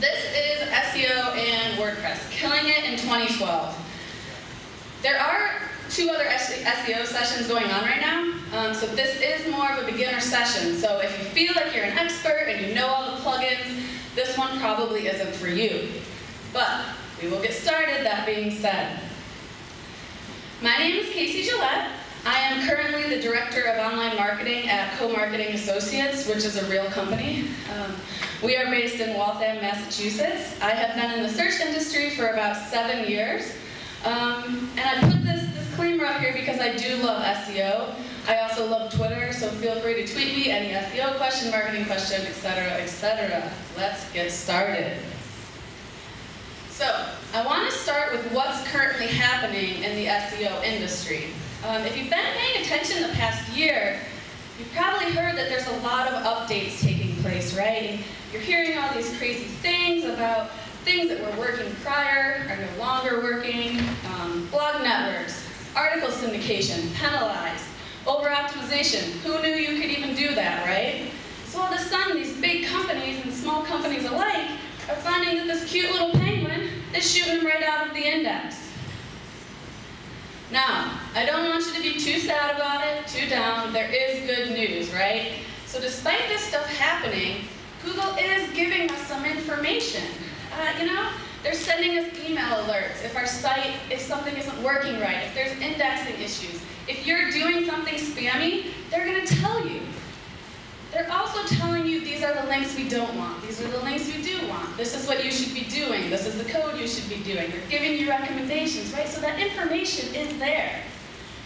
This is SEO and WordPress, killing it in 2012. There are two other SEO sessions going on right now, um, so this is more of a beginner session. So if you feel like you're an expert and you know all the plugins, this one probably isn't for you. But we will get started, that being said. My name is Casie Gillette. I am currently the Director of Online Marketing at KoMarketing Associates, which is a real company. Um, we are based in Waltham, Massachusetts. I have been in the search industry for about seven years. Um, and I put this disclaimer up here because I do love SEO. I also love Twitter, so feel free to tweet me any SEO question, marketing question, etc., etc. Let's get started. So, I want to start with what's currently happening in the SEO industry. Um, if you've been paying attention the past year, you've probably heard that there's a lot of updates taking place, right? You're hearing all these crazy things about things that were working prior are no longer working, um, blog networks, article syndication, penalized, over-optimization. Who knew you could even do that, right? So all of a sudden, these big companies and small companies alike are finding that this cute little penguin is shooting them right out of the index. Now, I don't want you to be too sad about it, too down. There is good news, right? So despite this stuff happening, Google is giving us some information. Uh, you know, they're sending us email alerts if our site, if something isn't working right, if there's indexing issues. If you're doing something spammy, they're going to tell you. They're also telling you these are the links we don't want. These are the links we do want. This is what you should be doing. This is the code you should be doing. They're giving you recommendations, right? So that information is there.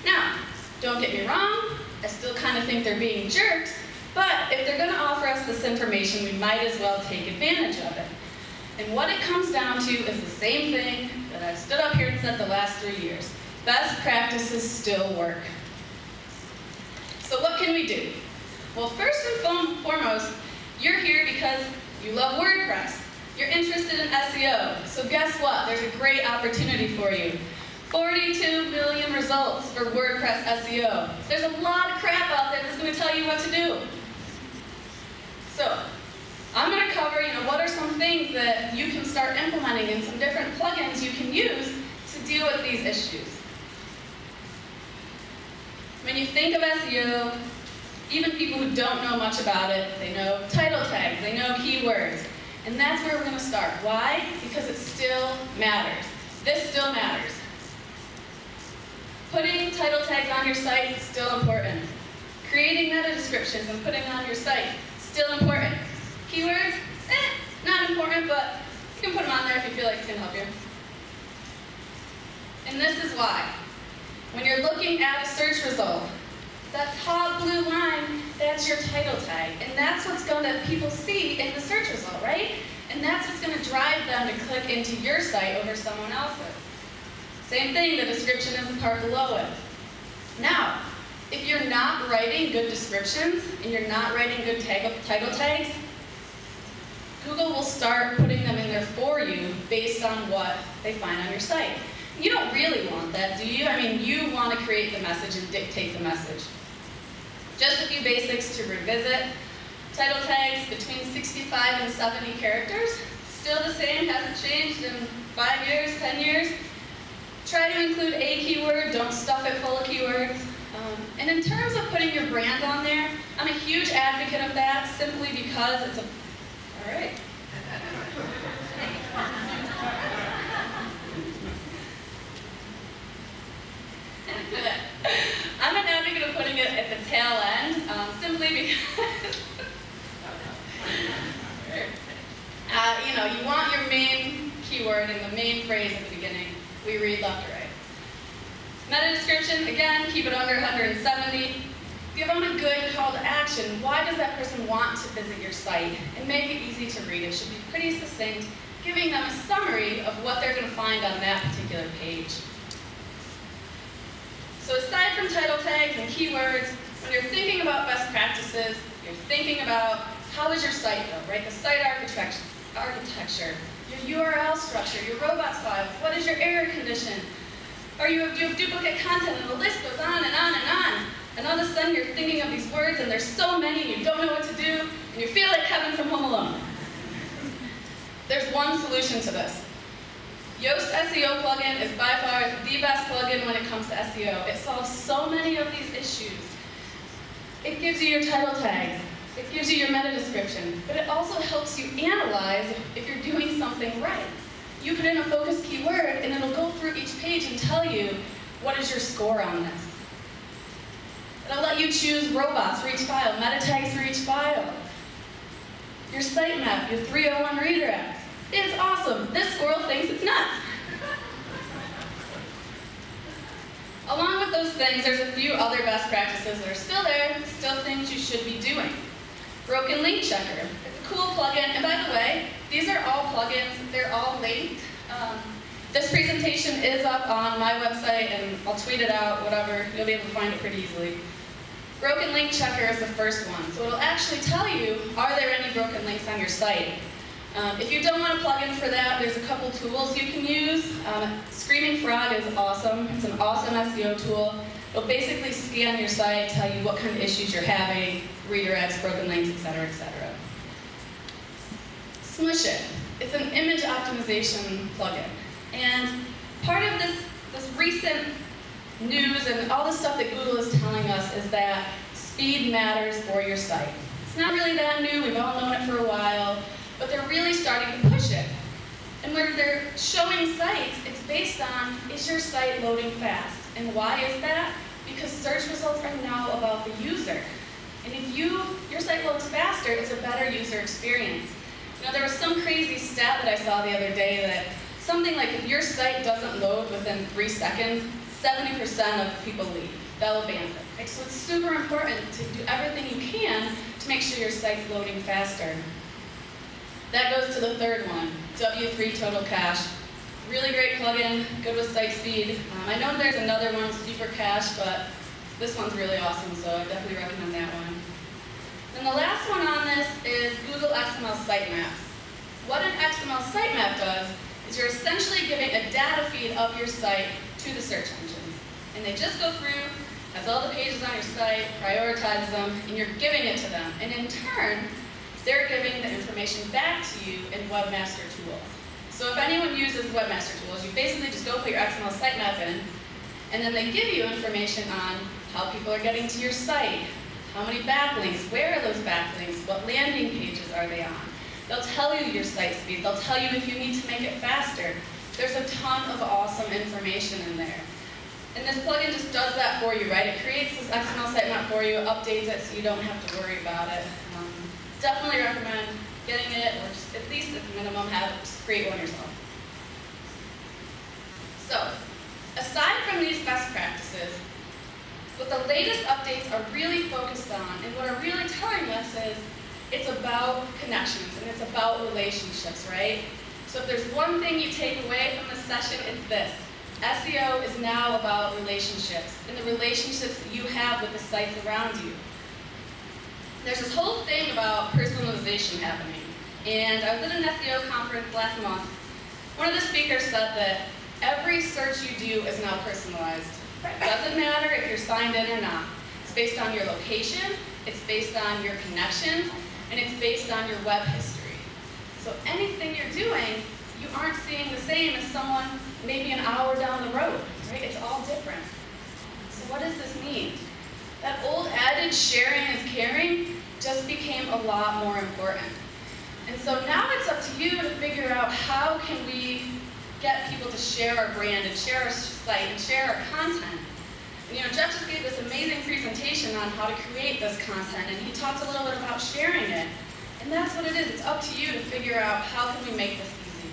Now, don't get me wrong. I still kind of think they're being jerks. But if they're going to offer us this information, we might as well take advantage of it. And what it comes down to is the same thing that I've stood up here and said the last three years. Best practices still work. So what can we do? Well, first and foremost, you're here because you love WordPress. You're interested in SEO. So guess what? There's a great opportunity for you. 42 million results for WordPress SEO. There's a lot of crap out there that's going to tell you what to do. So, I'm going to cover, you know, what are some things that you can start implementing and some different plugins you can use to deal with these issues. When you think of SEO, even people who don't know much about it, they know title tags, they know keywords. And that's where we're going to start. Why? Because it still matters. This still matters. Putting title tags on your site is still important. Creating meta descriptions and putting on your site, still important. Keywords, eh, not important, but you can put them on there if you feel like it's going to help you. And this is why. When you're looking at a search result, that top blue line, that's your title tag. And that's what's going to people see in the search result, right? And that's what's going to drive them to click into your site over someone else's. Same thing, the description is the part below it. Now, if you're not writing good descriptions and you're not writing good tag title tags, Google will start putting them in there for you based on what they find on your site. You don't really want that, do you? I mean, you want to create the message and dictate the message. Just a few basics to revisit. Title tags between 65 and 70 characters. Still the same, hasn't changed in five years, 10 years. Try to include a keyword, don't stuff it full of keywords. Um, and in terms of putting your brand on there, I'm a huge advocate of that simply because it's a all right. I'm an advocate of putting it at the tail end, um, simply because, uh, you know, you want your main keyword and the main phrase at the beginning. We read left to right. Again, keep it under 170 give them a good call to action. Why does that person want to visit your site? And make it easy to read. It should be pretty succinct, giving them a summary of what they're going to find on that particular page. So aside from title tags and keywords, when you're thinking about best practices, you're thinking about how is your site built, right? The site architecture, architecture, your URL structure, your robots file, what is your error condition? Are you, do you have duplicate content and the list goes on and on and on? and all of a sudden you're thinking of these words and there's so many and you don't know what to do, and you feel like Kevin from Home Alone. There's one solution to this. Yoast SEO plugin is by far the best plugin when it comes to SEO. It solves so many of these issues. It gives you your title tags, it gives you your meta description, but it also helps you analyze if you're doing something right. You put in a focus keyword and it'll go through each page and tell you what is your score on this. It'll let you choose robots for each file, meta tags for each file, your sitemap, your 301 redirect. It's awesome. This squirrel thinks it's nuts. Along with those things, there's a few other best practices that are still there, still things you should be doing. Broken Link Checker. A cool plugin, and by the way, these are all plugins, they're all linked. Um, this presentation is up on my website, and I'll tweet it out, whatever, you'll be able to find it pretty easily. Broken Link Checker is the first one, so it'll actually tell you, are there any broken links on your site? Um, if you don't want a plugin for that, there's a couple tools you can use. Um, Screaming Frog is awesome. It's an awesome SEO tool. It'll basically scan your site, tell you what kind of issues you're having, redirects, broken links, etc., etc. Smush It. It's an image optimization plugin. And part of this, this recent news and all the stuff that Google is telling us is that speed matters for your site. It's not really that new, we've all known it for a while, but they're really starting to push it. And where they're showing sites, it's based on, is your site loading fast? And why is that? Because search results are now about the user. And if you, your site loads faster, it's a better user experience. Know, there was some crazy stat that I saw the other day that something like if your site doesn't load within three seconds, 70% of people leave. They'll abandon. Right? So it's super important to do everything you can to make sure your site's loading faster. That goes to the third one, W3 Total Cache. Really great plugin, good with site speed. Um, I know there's another one, Super Cache, but this one's really awesome, so I definitely recommend that one. And the last one on this is Google XML Sitemaps. What an XML sitemap does is you're essentially giving a data feed of your site to the search engines. And they just go through, has all the pages on your site, prioritizes them, and you're giving it to them. And in turn, they're giving the information back to you in Webmaster Tools. So if anyone uses Webmaster Tools, you basically just go put your XML sitemap in, and then they give you information on how people are getting to your site, how many backlinks, where are those backlinks, what landing pages are they on. They'll tell you your site speed, they'll tell you if you need to make it faster. There's a ton of awesome information in there. And this plugin just does that for you, right? It creates this XML sitemap for you, updates it so you don't have to worry about it um, definitely recommend getting it, or just at least at the minimum, have just create one yourself. So, aside from these best practices, what the latest updates are really focused on, and what are really telling us is, it's about connections, and it's about relationships, right? So if there's one thing you take away from this session, it's this. SEO is now about relationships, and the relationships that you have with the sites around you there's this whole thing about personalization happening. And I was at an SEO conference last month. One of the speakers said that every search you do is now personalized. It doesn't matter if you're signed in or not. It's based on your location, it's based on your connections, and it's based on your web history. So anything you're doing, you aren't seeing the same as someone maybe an hour down the road, right? It's all different. So what does this mean? That old adage, sharing is caring, just became a lot more important. And so now it's up to you to figure out how can we get people to share our brand and share our site and share our content. And, you know, Jeff just gave this amazing presentation on how to create this content, and he talked a little bit about sharing it. And that's what it is. It's up to you to figure out how can we make this easy.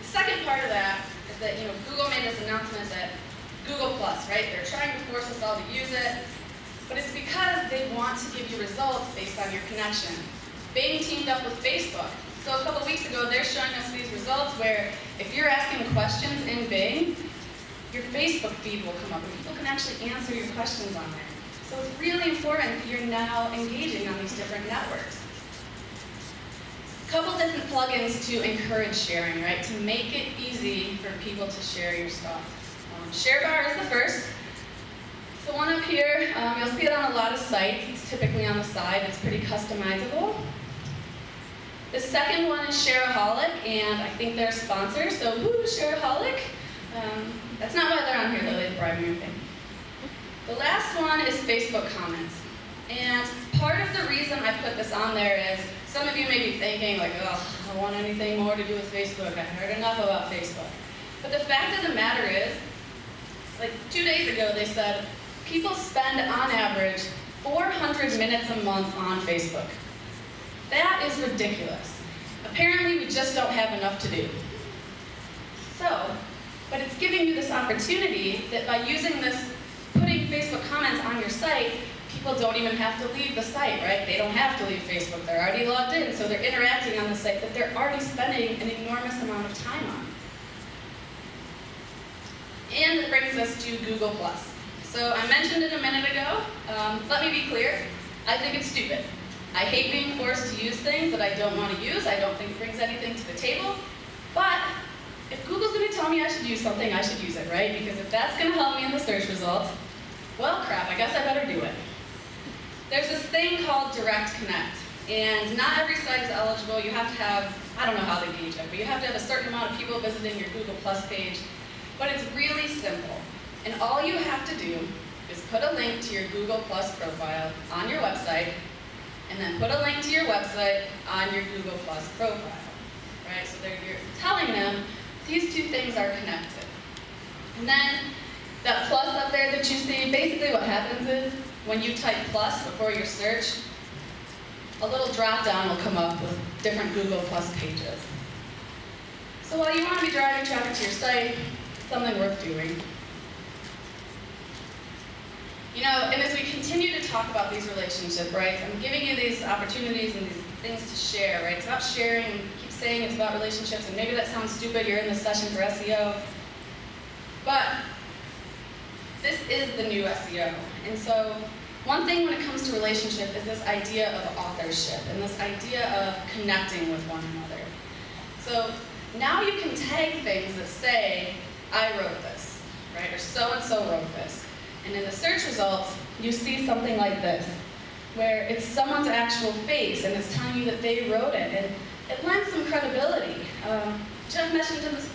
The second part of that is that, you know, Google made this announcement that Google Plus, right? They're trying to force us all to use it but it's because they want to give you results based on your connection. Bing teamed up with Facebook. So a couple weeks ago, they're showing us these results where if you're asking questions in Bing, your Facebook feed will come up and people can actually answer your questions on there. So it's really important that you're now engaging on these different networks. A couple different plugins to encourage sharing, right? To make it easy for people to share your stuff. Um, ShareBar is the first. The one up here, um, you'll see it on a lot of sites. It's typically on the side. It's pretty customizable. The second one is Shareaholic, and I think they're a sponsor, so woo, Shareaholic. Um, that's not why they're on here, though, they bribe me or anything. The last one is Facebook comments. And part of the reason I put this on there is some of you may be thinking, like, oh, I don't want anything more to do with Facebook. I've heard enough about Facebook. But the fact of the matter is, like two days ago, they said people spend on average 400 minutes a month on Facebook. That is ridiculous. Apparently, we just don't have enough to do. So, but it's giving you this opportunity that by using this, putting Facebook comments on your site, people don't even have to leave the site, right? They don't have to leave Facebook. They're already logged in, so they're interacting on the site that they're already spending an enormous amount of time on. And it brings us to Google+. So I mentioned it a minute ago. Um, let me be clear. I think it's stupid. I hate being forced to use things that I don't want to use. I don't think brings anything to the table. But if Google's going to tell me I should use something, I should use it, right? Because if that's going to help me in the search results, well, crap, I guess I better do it. There's this thing called Direct Connect. And not every site is eligible. You have to have, I don't know how they gauge it, but you have to have a certain amount of people visiting your Google Plus page. But it's really simple. And all you have to do is put a link to your Google Plus profile on your website, and then put a link to your website on your Google Plus profile. Right? So you're telling them these two things are connected. And then that plus up there that you see, basically what happens is when you type plus before your search, a little drop down will come up with different Google Plus pages. So while you want to be driving traffic to your site, something worth doing. You know, and as we continue to talk about these relationships, right, I'm giving you these opportunities and these things to share, right? It's about sharing, and keep saying it's about relationships, and maybe that sounds stupid, you're in this session for SEO. But this is the new SEO. And so one thing when it comes to relationship is this idea of authorship and this idea of connecting with one another. So now you can tag things that say, I wrote this, right? Or so-and-so wrote this. And in the search results, you see something like this, where it's someone's actual face and it's telling you that they wrote it. And it lends some credibility. Um, Jeff mentioned in this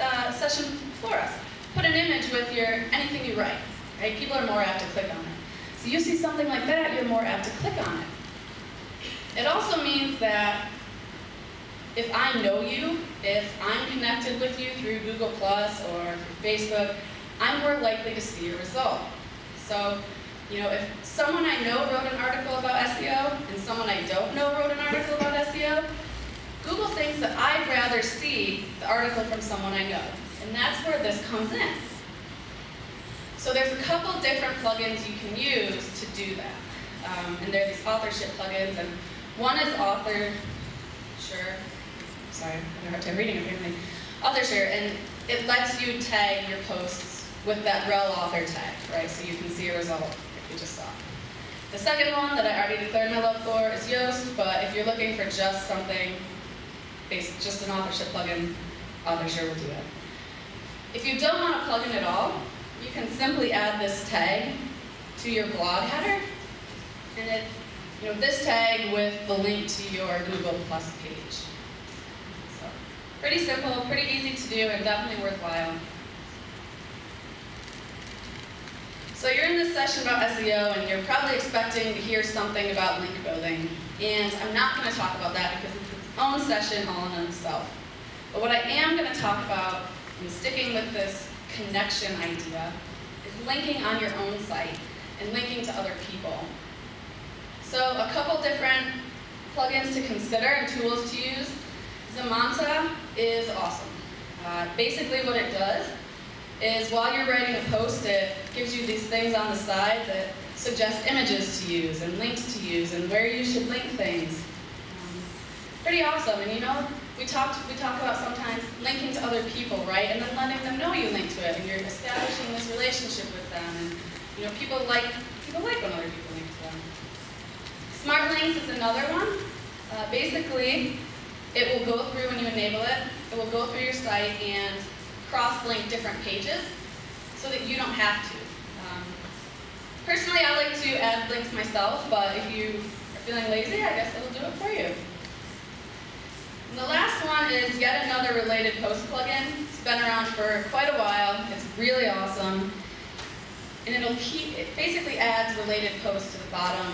uh, session before us, put an image with your anything you write, right? People are more apt to click on it. So you see something like that, you're more apt to click on it. It also means that if I know you, if I'm connected with you through Google Plus or Facebook, I'm more likely to see a result. So, you know, if someone I know wrote an article about SEO and someone I don't know wrote an article about SEO, Google thinks that I'd rather see the article from someone I know. And that's where this comes in. So there's a couple different plugins you can use to do that. Um, and there are these authorship plugins, and one is Author, sure, sorry, I have a hard time reading apparently. AuthorSure, and it lets you tag your posts with that rel author tag, right? So you can see a result if you just saw. The second one that I already declared my love for is Yoast, but if you're looking for just something, just an authorship plugin, AuthorSure will do it. If you don't want a plugin at all, you can simply add this tag to your blog header, and it, you know, this tag with the link to your Google Plus page. So, pretty simple, pretty easy to do, and definitely worthwhile. So you're in this session about SEO, and you're probably expecting to hear something about link building. And I'm not going to talk about that because it's its own session all in itself. But what I am going to talk about, and sticking with this connection idea is linking on your own site and linking to other people. So a couple different plugins to consider and tools to use. Zemanta is awesome. Uh, basically what it does is while you're writing a post, it gives you these things on the side that suggest images to use and links to use and where you should link things. Um, pretty awesome, and you know, we talked we talk about sometimes linking to other people, right? And then letting them know you link to it, and you're establishing this relationship with them. And you know, people like people like when other people link to them. Smart links is another one. Uh, basically, it will go through when you enable it. It will go through your site and cross-link different pages so that you don't have to. Personally, I like to add links myself, but if you are feeling lazy, I guess it'll do it for you. And the last one is yet another related post plugin. It's been around for quite a while. It's really awesome. And it'll keep, it basically adds related posts to the bottom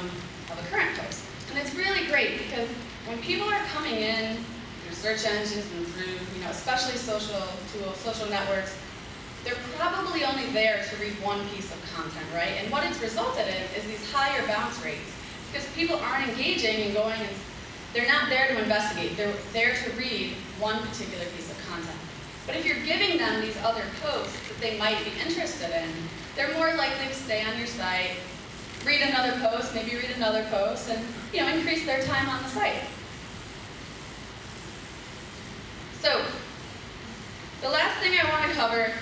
of a current post. And it's really great because when people are coming in through search engines and through, you know, especially social tools, social networks, they're probably only there to read one piece of content, right? And what it's resulted in is these higher bounce rates because people aren't engaging and going and they're not there to investigate. They're there to read one particular piece of content. But if you're giving them these other posts that they might be interested in, they're more likely to stay on your site, read another post, maybe read another post, and you know, increase their time on the site. So, the last thing I want to cover,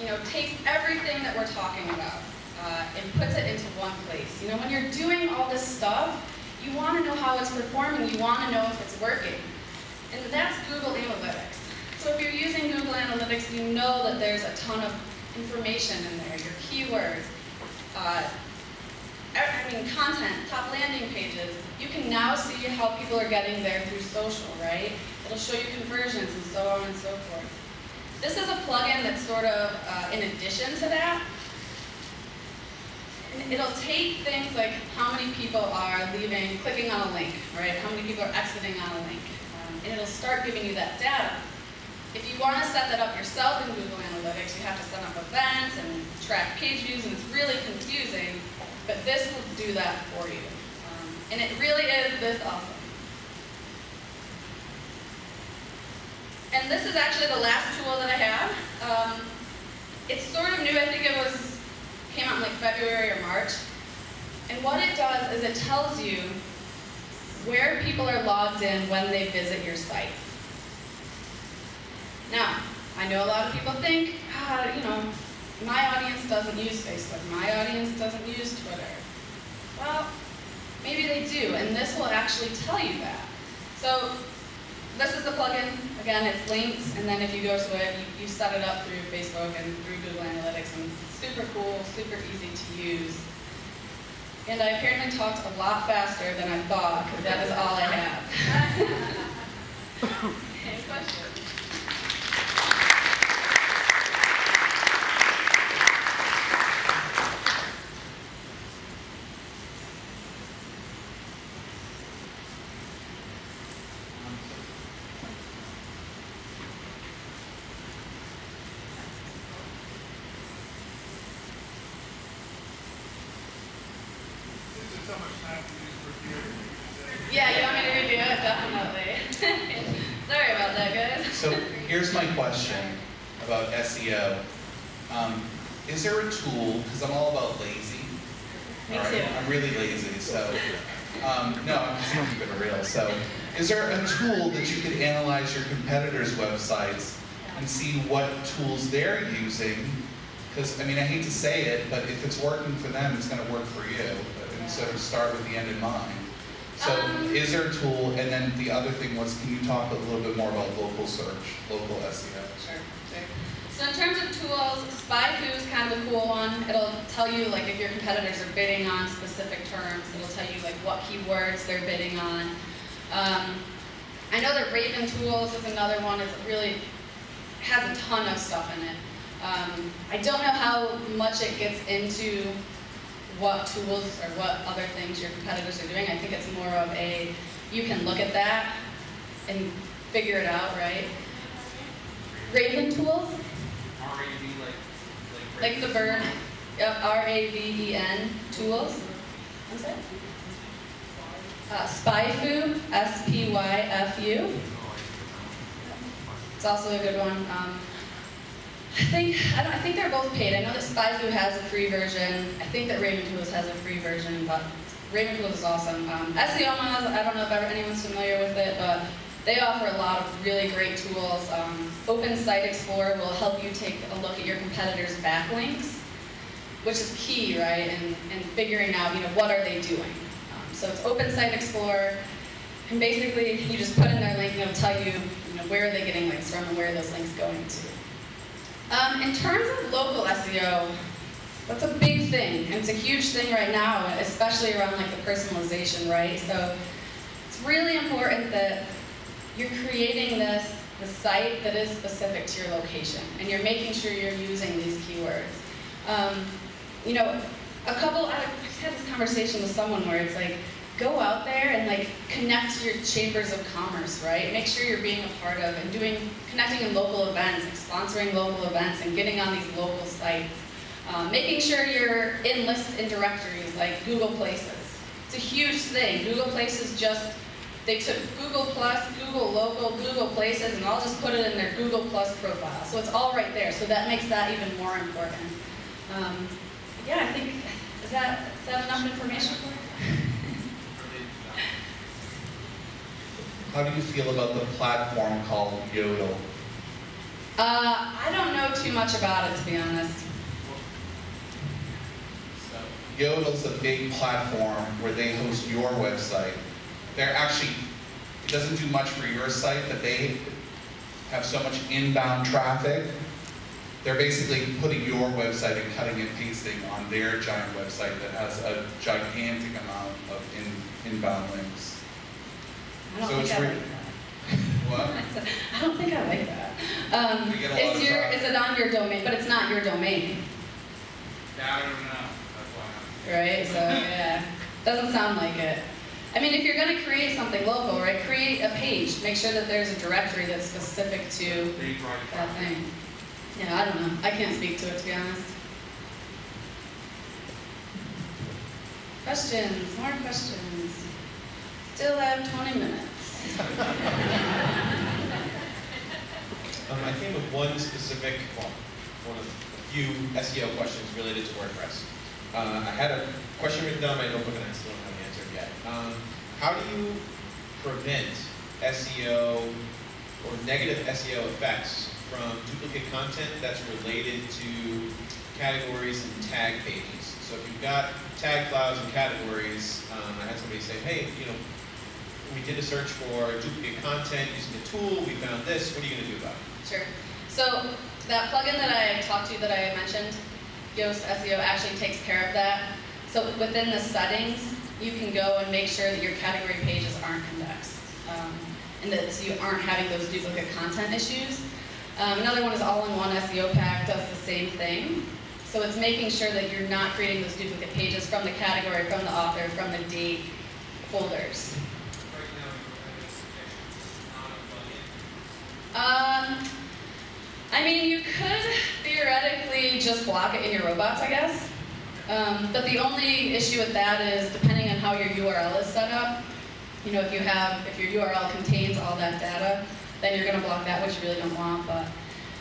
you know, takes everything that we're talking about uh, and puts it into one place. You know, when you're doing all this stuff, you want to know how it's performing. You want to know if it's working. And that's Google Analytics. So if you're using Google Analytics, you know that there's a ton of information in there, your keywords, uh, I mean, content, top landing pages. You can now see how people are getting there through social, right? It'll show you conversions and so on and so forth. This is a plugin that's sort of uh, in addition to that. It'll take things like how many people are leaving, clicking on a link, right? How many people are exiting on a link. Um, and it'll start giving you that data. If you want to set that up yourself in Google Analytics, you have to set up events and track page views, and it's really confusing, but this will do that for you. Um, and it really is this awesome. And this is actually the last tool that I have. Um, it's sort of new, I think it was came out in like February or March. And what it does is it tells you where people are logged in when they visit your site. Now, I know a lot of people think, ah, you know, my audience doesn't use Facebook, my audience doesn't use Twitter. Well, maybe they do, and this will actually tell you that. So this is the plugin. Again, it's links, and then if you go to it, you, you set it up through Facebook and through Google Analytics, and it's super cool, super easy to use. And I apparently talked a lot faster than I thought, because that is all I have. Any questions? so much time to use review. Yeah, you want me to redo it? Definitely. Sorry about that, guys. So here's my question about SEO. Um, is there a tool, because I'm all about lazy. Me all right? too. I'm really lazy, so, um, no, I'm just keeping it real. So, is there a tool that you could analyze your competitors' websites and see what tools they're using? Because, I mean, I hate to say it, but if it's working for them, it's gonna work for you. And so start with the end in mind. So Um, is there a tool, and then the other thing was, can you talk a little bit more about local search, local SEO? Sure, sure. So in terms of tools, SpyFu is kind of a cool one. It'll tell you like if your competitors are bidding on specific terms. It'll tell you like what keywords they're bidding on. Um, I know that Raven Tools is another one. that really has a ton of stuff in it. Um, I don't know how much it gets into what tools or what other things your competitors are doing. I think it's more of a, you can look at that and figure it out, right? Raven Tools, R-A-V, like, like. like the bird, yep, R-A-V-E-N, tools. What's that? Uh, SpyFu, S-P-Y-F-U. It's also a good one. Um, I think I, I think they're both paid. I know that SpyFu has a free version. I think that Raven Tools has a free version, but Raven Tools is awesome. Um, SEO I don't know if ever anyone's familiar with it, but they offer a lot of really great tools. Um, Open Site Explorer will help you take a look at your competitors' backlinks, which is key, right? And and figuring out, you know, what are they doing. So it's Open Site Explorer. And basically, you just put in their link and it'll tell you, you know, where are they getting links from and where are those links going to. Um, in terms of local SEO, that's a big thing, and it's a huge thing right now, especially around like the personalization, right? So it's really important that you're creating this, the site that is specific to your location, and you're making sure you're using these keywords. Um, you know, a couple, I had this conversation with someone where it's like, go out there and like connect to your chambers of commerce, right? Make sure you're being a part of and doing, connecting in local events, sponsoring local events and getting on these local sites. Um, making sure you're in lists in directories like Google Places. It's a huge thing. Google Places just, they took Google Plus, Google Local, Google Places, and all just put it in their Google Plus profile. So it's all right there. So that makes that even more important. Um, yeah, I think, is that, is that enough information for you? How do you feel about the platform called Yodle? Uh, I don't know too much about it, to be honest. Yodle's a big platform where they host your website. They're actually, it doesn't do much for your site, but they have so much inbound traffic. They're basically putting your website and cutting and pasting on their giant website that has a gigantic amount of in, inbound links. I don't So think it's I like that. What? I don't think I like that. Um, We get a lot is of your, is it on your domain? But it's not your domain, Yeah, I don't know, that's why right? So, yeah, doesn't sound like it. I mean, if you're gonna create something local, right, create a page. Make sure that there's a directory that's specific to I'm, they drive that traffic. thing. Yeah, I don't know. I can't speak to it, to be honest. Questions, more questions? Still have 20 minutes. Um, I came with one specific, well, one of a few SEO questions related to WordPress. Uh, I had a question written down in my notebook and I still don't have an answer yet. Um, how do you prevent SEO or negative SEO effects from duplicate content that's related to categories and tag pages? So if you've got tag clouds and categories, um, I had somebody say, hey, you know, we did a search for duplicate content using the tool, we found this, what are you gonna do about it? Sure. So that plugin that I talked to that I mentioned, Yoast SEO actually takes care of that. So within the settings, you can go and make sure that your category pages aren't indexed. Um, and that so you aren't having those duplicate content issues. Um, another one is all-in-one SEO pack does the same thing. So it's making sure that you're not creating those duplicate pages from the category, from the author, from the date folders. Um, I mean, you could theoretically just block it in your robots, I guess. Um, but the only issue with that is depending on how your URL is set up. You know, if you have, if your URL contains all that data, then you're going to block that, which you really don't want. But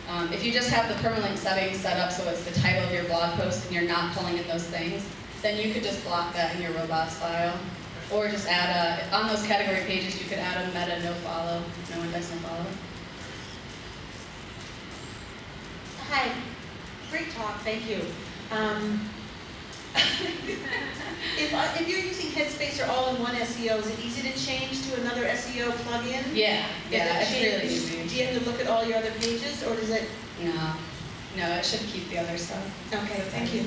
um, if you just have the permalink settings set up so it's the title of your blog post and you're not pulling in those things, then you could just block that in your robots file. Or just add a, on those category pages, you could add a meta no follow, no index no follow. Hi, great talk, thank you. Um, If, I- if you're using Headspace or All-in-One SEO, is it easy to change to another SEO plugin? Yeah, Does yeah, it it's really easy. Do you have to look at all your other pages, or does it, No, no, it should keep the other stuff. okay, thank you.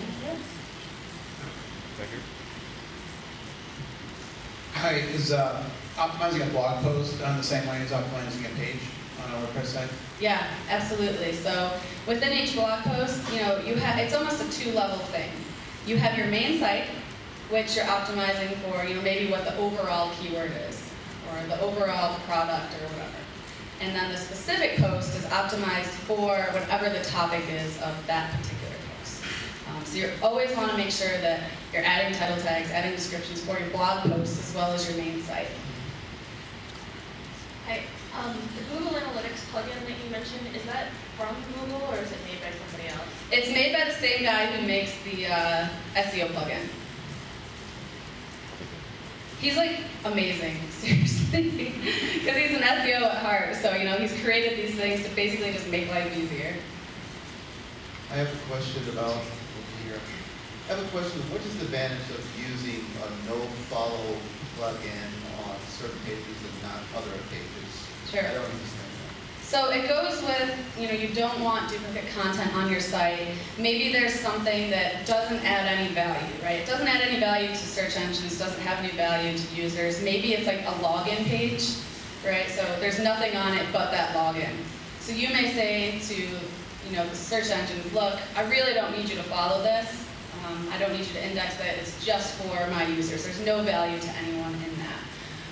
Hi, is uh, optimizing a blog post done the same way as optimizing a page on a WordPress site? Yeah, absolutely. So within each blog post, you know, you have it's almost a two-level thing. You have your main site, which you're optimizing for, you know, maybe what the overall keyword is, or the overall product or whatever. And then the specific post is optimized for whatever the topic is of that particular post. Um, so you always want to make sure that you're adding title tags, adding descriptions for your blog posts as well as your main site. Hi, um, the Google Analytics plugin that you mentioned, is that from Google or is it made by somebody else? It's made by the same guy who makes the uh, SEO plugin. He's like amazing, seriously, because he's an SEO at heart. So you know he's created these things to basically just make life easier. I have a question about, here. I have a question, what is the advantage of using a no-follow plugin on certain pages and not other pages? Sure. That. So it goes with, you know, you don't want duplicate content on your site. Maybe there's something that doesn't add any value, right? It doesn't add any value to search engines, doesn't have any value to users. Maybe it's like a login page right? So there's nothing on it but that login. So you may say to, you know, the search engines, look, I really don't need you to follow this. Um, I don't need you to index it. It's just for my users. There's no value to anyone in that.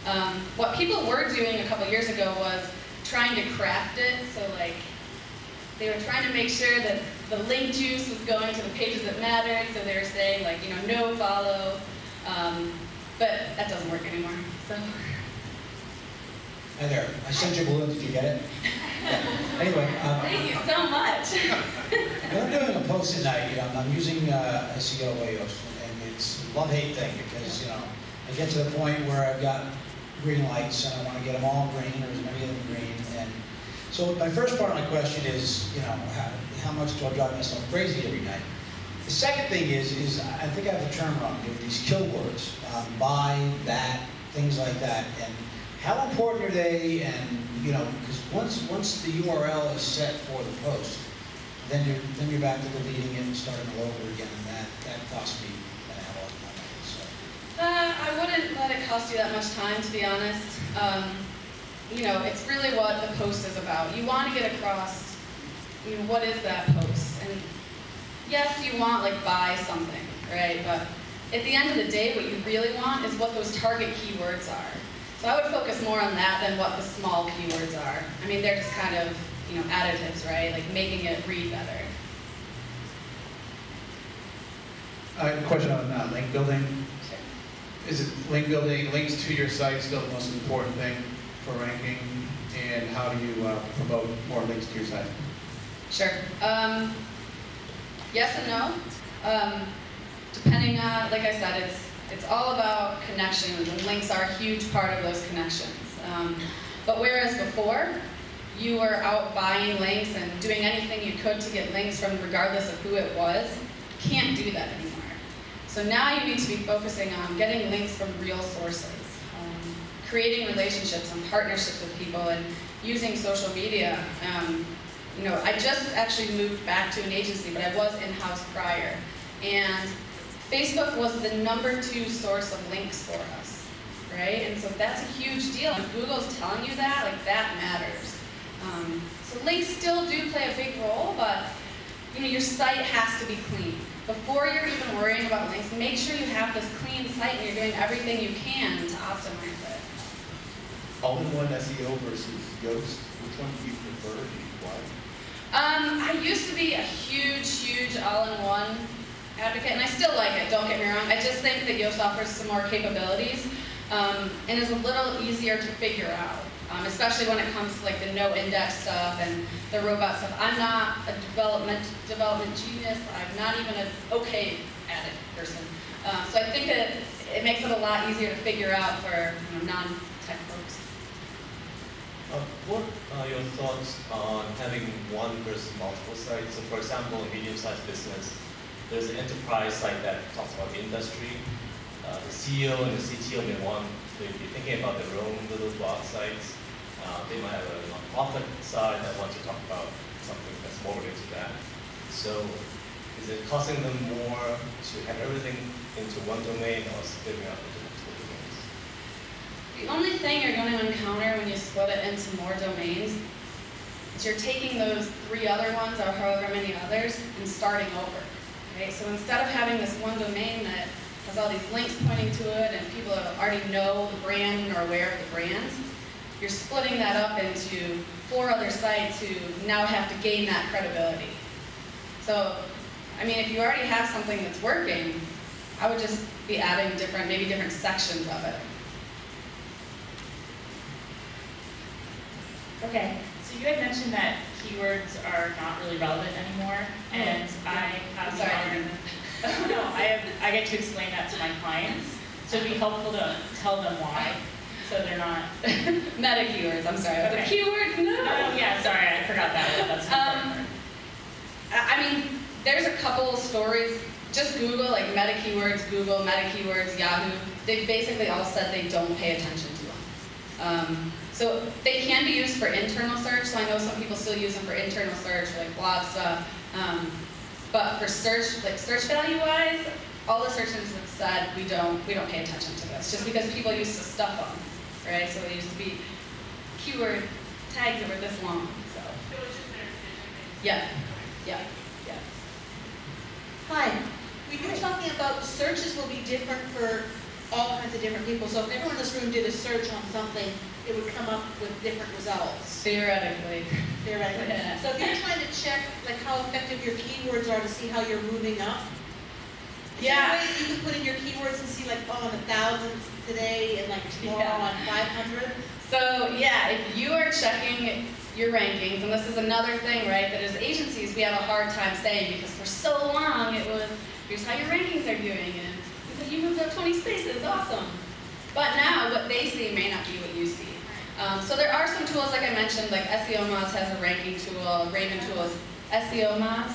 Um, what people were doing a couple years ago was trying to craft it. So like, they were trying to make sure that the link juice was going to the pages that mattered. So they were saying like, you know, no follow. Um, but that doesn't work anymore. So. Hi there, I sent you a balloon, did you get it? Yeah. Anyway, um, Thank you so much. I'm doing a post tonight, you know, I'm using uh, SEO Wayos, and it's a love-hate thing, because, you know, I get to the point where I've got green lights, and I want to get them all green, or as many of them green, and so my first part of my question is, you know, how, how much do I drive myself crazy every night? The second thing is, is I think I have the term wrong, there are these kill words, um, buy, that, things like that, and how important are they, and, you know, because once, once the URL is set for the post, then you're, then you're back to deleting it and starting all over again, and that, that costs me a hell of a lot of money, so. Uh, I wouldn't let it cost you that much time, to be honest. Um, you know, it's really what the post is about. You want to get across, you know, what is that post? And yes, you want like buy something, right? But at the end of the day, what you really want is what those target keywords are. So I would focus more on that than what the small keywords are. I mean, they're just kind of, you know, additives, right? Like making it read better. I have a question on uh, link building. Is it link building, links to your site still the most important thing for ranking? And how do you uh, promote more links to your site? Sure. Um, yes and no. Um, depending on, like I said, it's it's all about connections, and links are a huge part of those connections. Um, but whereas before, you were out buying links and doing anything you could to get links from regardless of who it was, can't do that anymore. So now you need to be focusing on getting links from real sources, um, creating relationships and partnerships with people, and using social media. Um, you know, I just actually moved back to an agency, but I was in-house prior. And Facebook was the number two source of links for us, right? And so that's a huge deal. If Google's telling you that, like that matters. Um, so links still do play a big role, but you know, your site has to be clean. Before you're even worrying about links, make sure you have this clean site and you're doing everything you can to optimize it. All-in-one SEO versus Yoast, which one do you prefer, and why? Um, I used to be a huge, huge all-in-one advocate, and I still like it, don't get me wrong. I just think that Yoast offers some more capabilities um, and is a little easier to figure out, um, especially when it comes to like the no index stuff and the robot stuff. I'm not a development development genius. I'm not even an okay at it person. Um, so I think that it makes it a lot easier to figure out for you know, non-tech folks. Uh, What are your thoughts on having one versus multiple sites? So for example, a medium-sized business, there's an enterprise site that talks about the industry. Uh, The CEO and the CTO may want, to be thinking about their own little blog sites. Uh, They might have a nonprofit side that wants to talk about something that's more related to that. So is it costing them more to have everything into one domain or splitting up into multiple domains? The only thing you're going to encounter when you split it into more domains is you're taking those three other ones, or however many others, and starting over. Okay? So instead of having this one domain that has all these links pointing to it and people already know the brand and are aware of the brands, you're splitting that up into four other sites who now have to gain that credibility. So, I mean, if you already have something that's working, I would just be adding different, maybe different sections of it. Okay, so you had mentioned that keywords are not really relevant anymore, and oh, I have the. Oh, no, I have, I get to explain that to my clients, so it'd be helpful to tell them why, so they're not. Meta keywords, I'm sorry. The Okay. keyword, no. Oh, yeah, sorry, I forgot that, one. that's Um. I I mean, there's a couple stories. Just Google, like meta keywords, Google, meta keywords, Yahoo. They basically all said they don't pay attention to them. Um, so they can be used for internal search. So I know some people still use them for internal search, like blog stuff. Um, but for search, like search value wise, all the search engines have said we don't we don't pay attention to this, just because people used to stuff them, right? So it used to be keyword tags that were this long, so. So it's just. Yeah, yeah, yeah. Hi, we were talking about searches will be different for all kinds of different people. So if everyone in this room did a search on something, it would come up with different results, Theoretically. theoretically. Yeah. So if you're trying to check like how effective your keywords are to see how you're moving up, is there a Yeah. you can put in your keywords and see like, oh, on the thousands today and like tomorrow Yeah. on five hundred? So yeah, if you are checking your rankings, and this is another thing, right, that as agencies, we have a hard time saying, because for so long it was, here's how your rankings are doing, and you moved up 20 spaces, awesome. But now, what they see may not be what you see. Um, so there are some tools, like I mentioned, like SEO Moz has a ranking tool, Raven Tools, SEO Moz.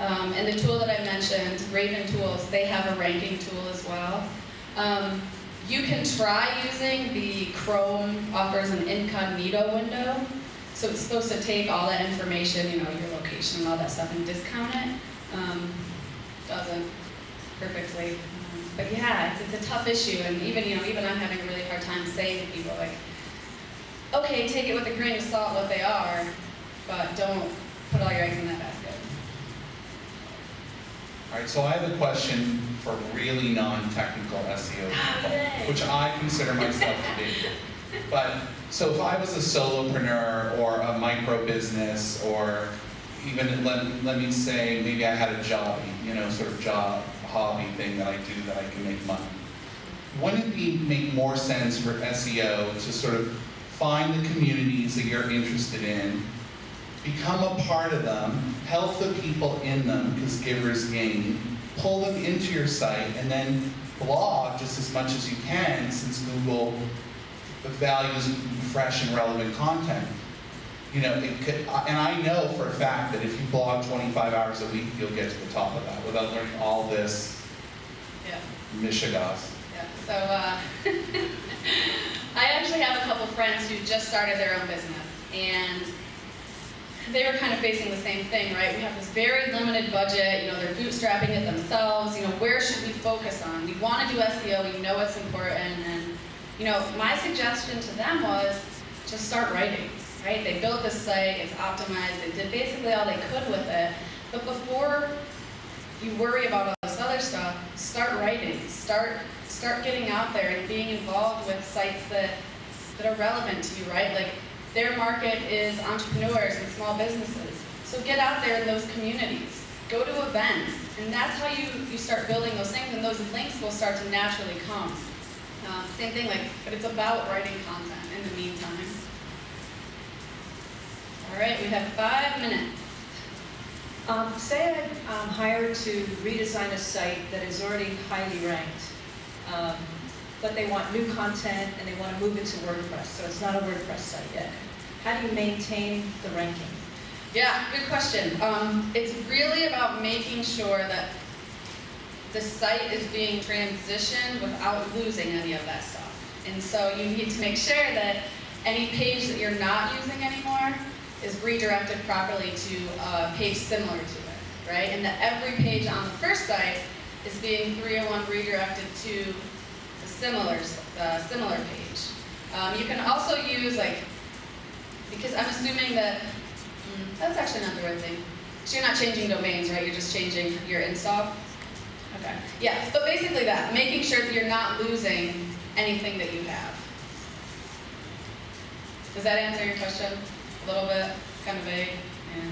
Um, and the tool that I mentioned, Raven Tools, they have a ranking tool as well. Um, you can try using the Chrome offers an incognito window. So it's supposed to take all that information, you know, your location and all that stuff and discount it. Um, doesn't perfectly. But yeah, it's, it's a tough issue and even, you know, even I'm having a really hard time saying to people like, okay, take it with a grain of salt what they are, but don't put all your eggs in that basket. All right, so I have a question for really non-technical SEO ah, people, which I consider myself to be. But, so if I was a solopreneur or a micro business or even, let, let me say, maybe I had a job, you know, sort of job, hobby thing that I do that I can make money. Wouldn't it be, make more sense for SEO to sort of find the communities that you're interested in, become a part of them, help the people in them, because givers gain, pull them into your site, and then blog just as much as you can, since Google values fresh and relevant content. You know, it could, and I know for a fact that if you blog 25 hours a week, you'll get to the top of that without learning all this Yeah. mishigas. Yeah, so uh, I actually have a couple friends who just started their own business, and they were kind of facing the same thing, right? We have this very limited budget, you know, they're bootstrapping it themselves, you know, where should we focus on? We want to do SEO, we know it's important, and, you know, my suggestion to them was just start writing, right? They built this site, it's optimized, they did basically all they could with it, but before you worry about all this other stuff, start writing, start start getting out there and being involved with sites that that are relevant to you, right? Like their market is entrepreneurs and small businesses. So get out there in those communities. Go to events. And that's how you, you start building those things and those links will start to naturally come. Uh, same thing, like, but it's about writing content in the meantime. All right, we have five minutes. Um, say I'm um, hired to redesign a site that is already highly ranked, um, but they want new content and they want to move it to WordPress, so it's not a WordPress site yet. How do you maintain the ranking? Yeah, good question. Um, it's really about making sure that the site is being transitioned without losing any of that stuff. And so you need to make sure that any page that you're not using anymore is redirected properly to a page similar to it, right? And that every page on the first site is being 301 redirected to similar, the similar page. Um, you can also use like, because I'm assuming that, mm, that's actually not the right thing. So you're not changing domains, right? You're just changing your install. Okay. Yes, but basically that, making sure that you're not losing anything that you have. Does that answer your question? A little bit, kind of vague? Yeah.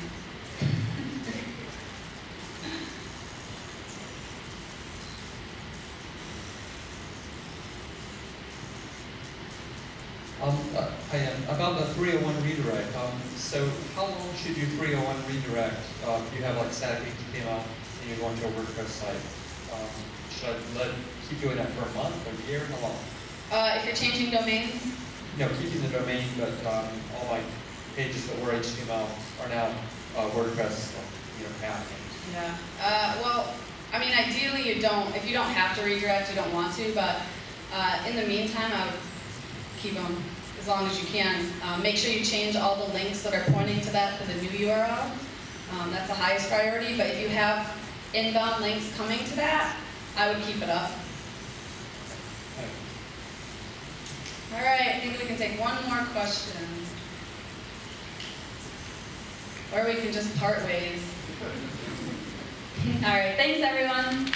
Um, uh, hi, um, about the 301 redirect, um, so how long should you 301 redirect? Uh, if you have like static HTML and you're going to a WordPress site, um, should I let, keep doing that for a month, or a year, how long? Uh, if you're changing domains, No, keeping the domain, but, um, all my pages that were HTML are now, uh, WordPress, you know, pathing. Yeah, uh, well, I mean, ideally you don't, if you don't have to redirect, you don't want to, but, uh, in the meantime, I would keep them as long as you can. Um, make sure you change all the links that are pointing to that to the new URL. Um, that's the highest priority, but if you have inbound links coming to that, I would keep it up. All right, I think we can take one more question. Or we can just part ways. All right, thanks, everyone.